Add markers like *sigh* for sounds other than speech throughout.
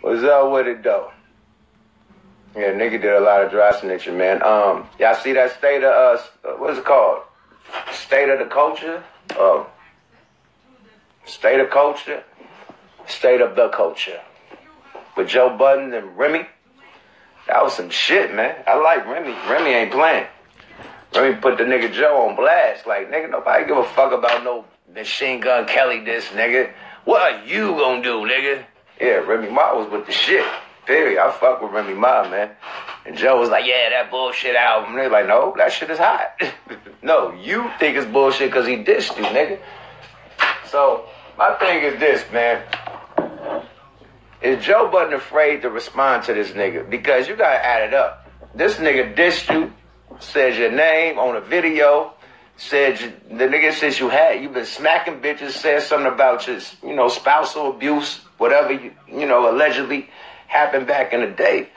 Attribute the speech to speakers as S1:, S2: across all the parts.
S1: What's up with it though? Yeah, nigga did a lot of dry snitching, man. Um, y'all see that state of uh, what's it called? State of the culture. Um, state of culture. State of the culture. With Joe Budden and Remy. That was some shit, man. I like Remy. Remy ain't playing. Remy put the nigga Joe on blast. Like, nigga, nobody give a fuck about no machine gun Kelly this, nigga. What are you gonna do, nigga? Yeah, Remy Ma was with the shit. Period. I fuck with Remy Ma, man. And Joe was like, yeah, that bullshit album. They're like, no, that shit is hot. *laughs* no, you think it's bullshit because he dissed you, nigga. So, my thing is this, man. Is Joe Budden afraid to respond to this nigga? Because you gotta add it up. This nigga dissed you, says your name on a video, said you, the nigga says you had, you've been smacking bitches, said something about your, you know, spousal abuse, whatever, you, you know, allegedly happened back in the day.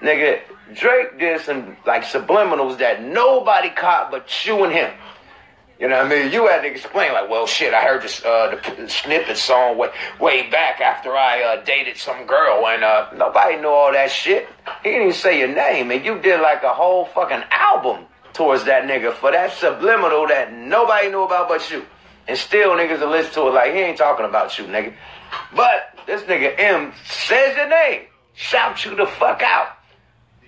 S1: Nigga, Drake did some, like, subliminals that nobody caught but you and him. You know what I mean? You had to explain, like, well, shit, I heard this, uh, the snippet song way, way back after I uh, dated some girl, and uh, nobody knew all that shit. He didn't even say your name, and you did like a whole fucking album towards that nigga for that subliminal that nobody knew about but you. And still niggas will listen to it like he ain't talking about you, nigga. But this nigga M says your name, shout you the fuck out.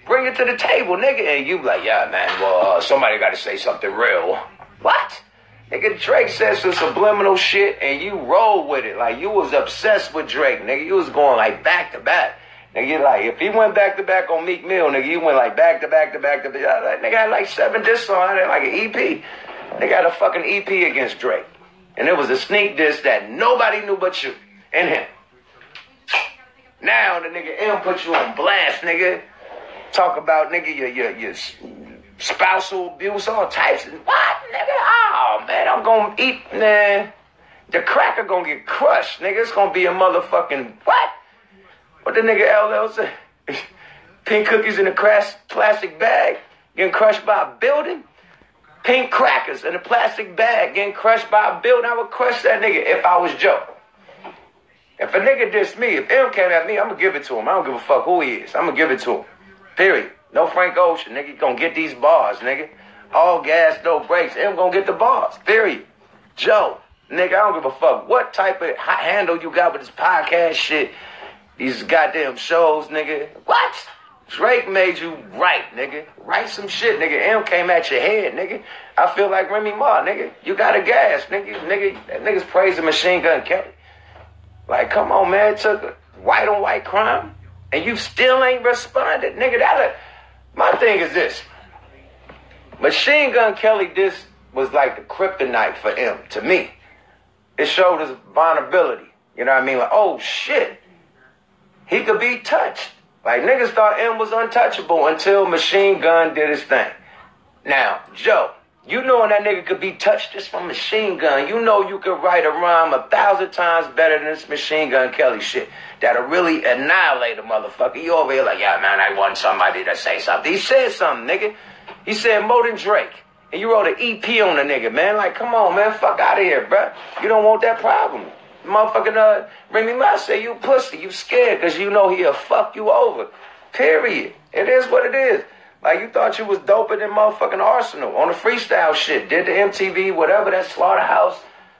S1: Bring it to the table, nigga. And you like, yeah, man, well, uh, somebody got to say something real. What? Nigga, Drake said some subliminal shit and you roll with it. Like, you was obsessed with Drake, nigga. You was going like back to back. Nigga, like, if he went back to back on Meek Mill, nigga, you went like back to back to back to back. Nigga had like seven discs on it, like an EP. They got a fucking EP against Drake. And it was a sneak disc that nobody knew but you and him. Now the nigga M put you on blast, nigga. Talk about nigga your your your spousal abuse, all types. Of, what, nigga? Oh man, I'm gonna eat, man. The cracker gonna get crushed, nigga. It's gonna be a motherfucking what? What the nigga LL say? Pink cookies in a crash plastic bag getting crushed by a building. Pink crackers in a plastic bag getting crushed by a building. I would crush that nigga if I was Joe. If a nigga diss me, if M came at me, I'm gonna give it to him. I don't give a fuck who he is. I'm gonna give it to him. Period. No Frank Ocean, nigga. Gonna get these bars, nigga. All gas, no brakes. M gonna get the bars. Period. Joe, nigga, I don't give a fuck what type of handle you got with this podcast shit. These goddamn shows, nigga. What? Drake made you right, nigga. Write some shit, nigga. M came at your head, nigga. I feel like Remy Ma, nigga. You got a gas, nigga. Nigga, that nigga's praising Machine Gun Kelly. Like, come on, man. It took a white on white crime, and you still ain't responded, nigga. That a, my thing is this. Machine Gun Kelly, this was like the kryptonite for M to me. It showed his vulnerability. You know what I mean? Like, oh shit, he could be touched. Like niggas thought M was untouchable until Machine Gun did his thing. Now, Joe, you knowing that nigga could be touched just from Machine Gun, you know you could write a rhyme a thousand times better than this Machine Gun Kelly shit. That'll really annihilate a motherfucker. You over here like, yeah, man, I want somebody to say something. He said something, nigga. He said more than Drake. And you wrote an EP on the nigga, man. Like, come on, man, fuck out of here, bruh. You don't want that problem. Motherfucking uh, Remy Ma say you pussy, you scared because you know he'll fuck you over. Period. It is what it is. Like you thought you was doper than motherfucking Arsenal on the freestyle shit. Did the MTV, whatever that slaughterhouse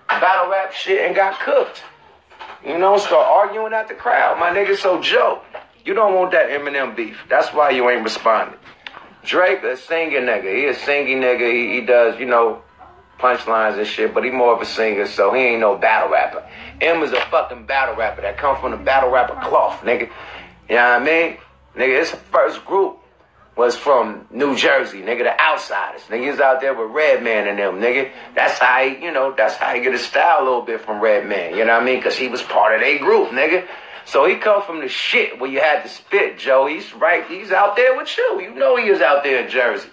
S1: battle rap shit and got cooked. You know, start arguing at the crowd. My nigga, so Joe, you don't want that Eminem beef. That's why you ain't responding. Drake, a singing nigga. He a singing nigga. He, he does, you know, punchlines and shit, but he more of a singer, so he ain't no battle rapper. M is a fucking battle rapper that come from the battle rapper cloth, nigga. You know what I mean? Nigga, his first group was from New Jersey, nigga, the Outsidaz. Niggas out there with Redman and them, nigga. That's how he, you know, that's how he get his style a little bit from Redman, you know what I mean? Cause he was part of their group, nigga. So he come from the shit where you had to spit, Joe. He's right, he's out there with you. You know he was out there in Jersey.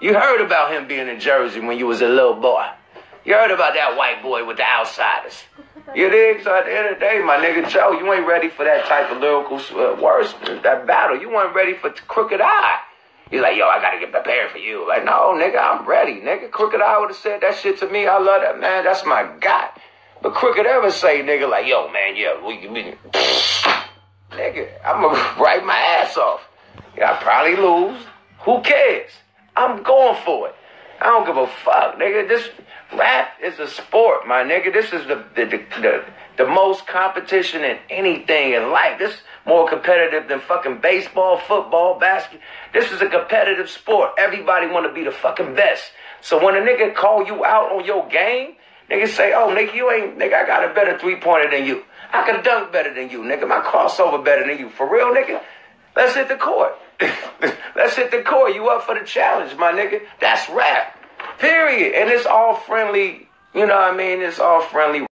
S1: You heard about him being in Jersey when you was a little boy. You heard about that white boy with the Outsidaz. You dig? So at the end of the day, my nigga Joe, you ain't ready for that type of lyrical uh, worse, that battle. You weren't ready for Crooked I. He's like, yo, I gotta get prepared for you. Like, no, nigga, I'm ready. Nigga, Crooked I would have said that shit to me. I love that, man. That's my guy. But Crooked ever say, nigga, like, yo, man, yeah, we, we nigga, I'm gonna *laughs* write my ass off. Yeah, I probably lose. Who cares? I'm going for it. I don't give a fuck, nigga. This rap is a sport, my nigga. This is the the the, the, the most competition in anything in life. This more competitive than fucking baseball, football, basketball. This is a competitive sport. Everybody want to be the fucking best. So when a nigga call you out on your game, nigga say, "Oh, nigga, you ain't nigga. I got a better three pointer than you. I can dunk better than you, nigga. My crossover better than you. For real, nigga. Let's hit the court. *coughs* Let's hit the court. You up for the challenge, my nigga? That's rap. Period. And it's all friendly. You know what I mean? It's all friendly